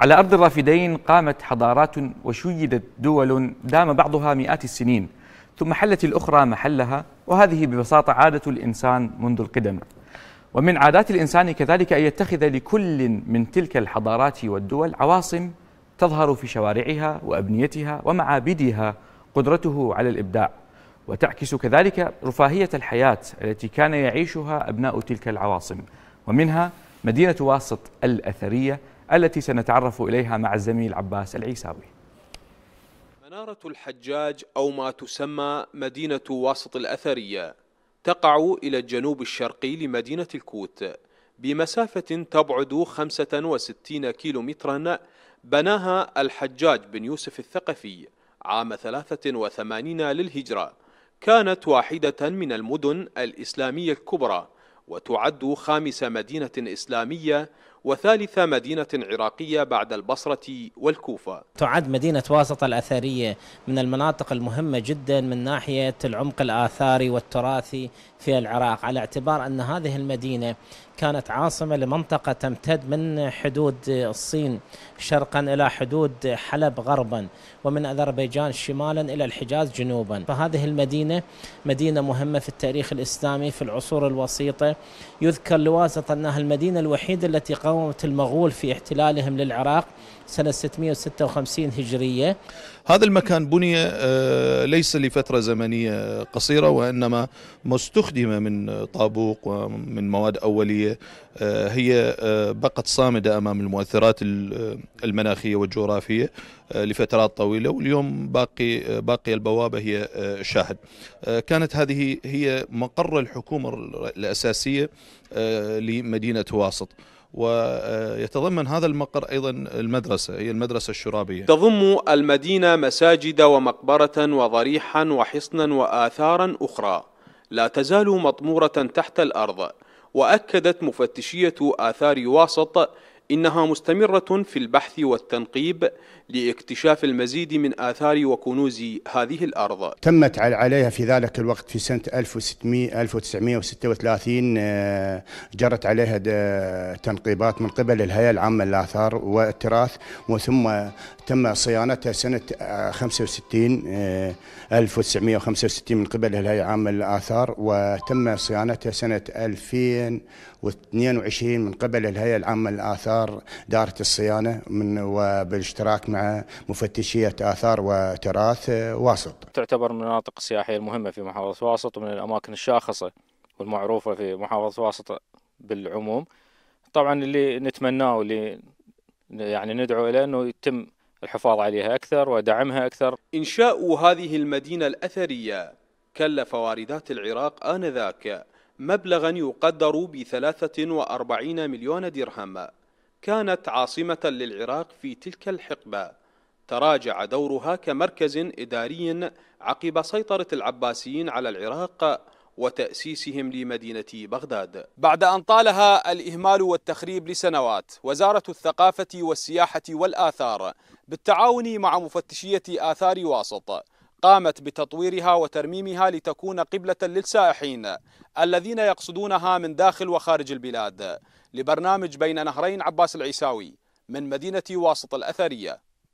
على أرض الرافدين قامت حضارات وشيدت دول دام بعضها مئات السنين ثم حلت الأخرى محلها وهذه ببساطة عادة الإنسان منذ القدم. ومن عادات الإنسان كذلك أن يتخذ لكل من تلك الحضارات والدول عواصم تظهر في شوارعها وأبنيتها ومعابدها قدرته على الإبداع. وتعكس كذلك رفاهية الحياة التي كان يعيشها أبناء تلك العواصم ومنها مدينة واسط الأثرية التي سنتعرف إليها مع الزميل عباس العيساوي. منارة الحجاج أو ما تسمى مدينة واسط الأثرية تقع إلى الجنوب الشرقي لمدينة الكوت بمسافة تبعد 65 كيلومترا بناها الحجاج بن يوسف الثقفي عام 83 للهجرة. كانت واحدة من المدن الإسلامية الكبرى وتعد خامس مدينة إسلامية وثالث مدينة عراقية بعد البصرة والكوفة. تعد مدينة واسط الأثرية من المناطق المهمة جدا من ناحية العمق الآثاري والتراثي في العراق على اعتبار أن هذه المدينة كانت عاصمة لمنطقة تمتد من حدود الصين شرقا إلى حدود حلب غربا ومن أذربيجان شمالا إلى الحجاز جنوبا. فهذه المدينة مدينة مهمة في التاريخ الإسلامي في العصور الوسيطة. يذكر لواسط أنها المدينة الوحيدة التي قاومت المغول في احتلالهم للعراق سنة 656 هجرية. هذا المكان بني آه، ليس لفترة زمنية قصيرة وإنما مستخدمة من طابوق ومن مواد أولية آه، هي آه، بقت صامدة أمام المؤثرات المناخية والجغرافية لفترات طويلة واليوم باقي باقي البوابة هي شاهد. كانت هذه هي مقر الحكومة الأساسية لمدينة واسط. ويتضمن هذا المقر أيضا المدرسة هي المدرسة الشرابية. تضم المدينة مساجد ومقبرة وضريحا وحصنا وآثارا أخرى. لا تزال مطمورة تحت الأرض وأكدت مفتشية آثار واسط إنها مستمرة في البحث والتنقيب لاكتشاف المزيد من آثار وكنوز هذه الأرض. تمت عليها في ذلك الوقت في سنة 1600 1936 آه، جرت عليها تنقيبات من قبل الهيئة العامة للآثار والتراث وثم تم صيانتها سنة 65 آه، 1965 آه، من قبل الهيئة العامة للآثار وتم صيانتها سنة 2022 من قبل الهيئة العامة للآثار. دارة الصيانة من وبالاشتراك مع مفتشية آثار وتراث واسط. تعتبر من المناطق السياحية المهمة في محافظة واسط ومن الأماكن الشاخصة والمعروفة في محافظة واسط بالعموم. طبعا اللي نتمناه واللي يعني ندعو إليه أنه يتم الحفاظ عليها أكثر ودعمها أكثر. إنشاء هذه المدينة الأثرية كلف واردات العراق آنذاك مبلغا يقدر بثلاثة وأربعين مليون درهم. كانت عاصمة للعراق في تلك الحقبة. تراجع دورها كمركز إداري عقب سيطرة العباسيين على العراق وتأسيسهم لمدينة بغداد. بعد أن طالها الإهمال والتخريب لسنوات وزارة الثقافة والسياحة والآثار بالتعاون مع مفتشية آثار واسط قامت بتطويرها وترميمها لتكون قبلة للسائحين الذين يقصدونها من داخل وخارج البلاد. لبرنامج بين نهرين عباس العيساوي من مدينة واسط الأثرية.